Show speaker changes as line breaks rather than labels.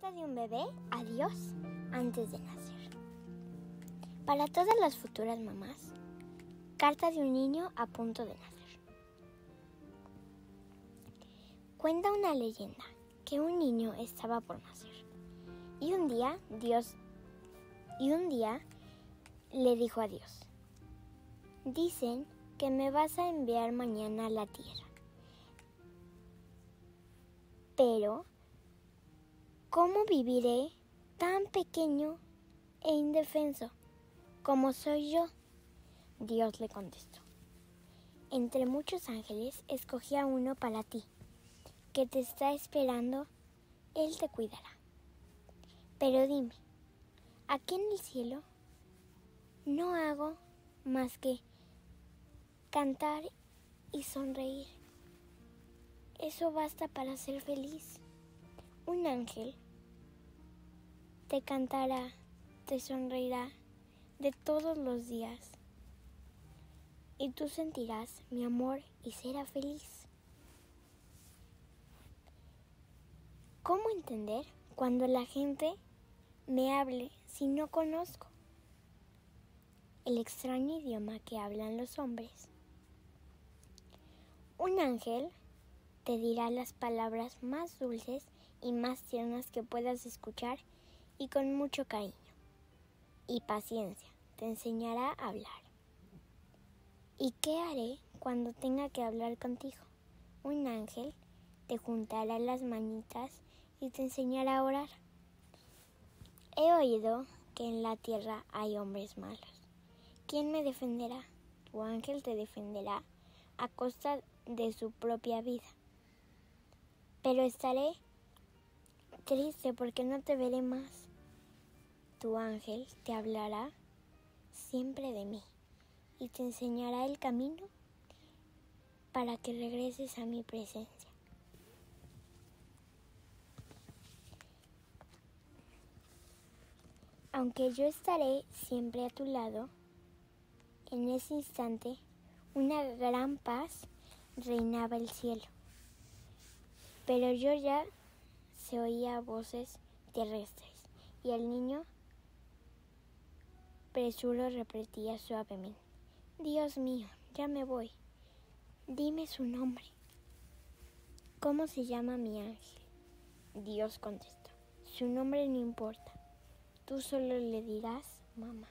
Carta de un bebé a Dios antes de nacer. Para todas las futuras mamás, carta de un niño a punto de nacer. Cuenta una leyenda que un niño estaba por nacer y un día Dios y un día le dijo a Dios: Dicen que me vas a enviar mañana a la tierra. Pero ¿Cómo viviré tan pequeño e indefenso como soy yo? Dios le contestó. Entre muchos ángeles escogí a uno para ti, que te está esperando, Él te cuidará. Pero dime, aquí en el cielo no hago más que cantar y sonreír. Eso basta para ser feliz. Un ángel te cantará, te sonreirá de todos los días. Y tú sentirás mi amor y serás feliz. ¿Cómo entender cuando la gente me hable si no conozco el extraño idioma que hablan los hombres? Un ángel te dirá las palabras más dulces y más tiernas que puedas escuchar y con mucho cariño y paciencia te enseñará a hablar. ¿Y qué haré cuando tenga que hablar contigo? Un ángel te juntará las manitas y te enseñará a orar. He oído que en la tierra hay hombres malos. ¿Quién me defenderá? Tu ángel te defenderá a costa de su propia vida. Pero estaré triste porque no te veré más. Tu ángel te hablará siempre de mí y te enseñará el camino para que regreses a mi presencia. Aunque yo estaré siempre a tu lado, en ese instante una gran paz reinaba el cielo. Pero yo ya se oía voces terrestres y el niño presuro repetía suavemente, Dios mío, ya me voy. Dime su nombre. ¿Cómo se llama mi ángel? Dios contestó, su nombre no importa. Tú solo le dirás mamá.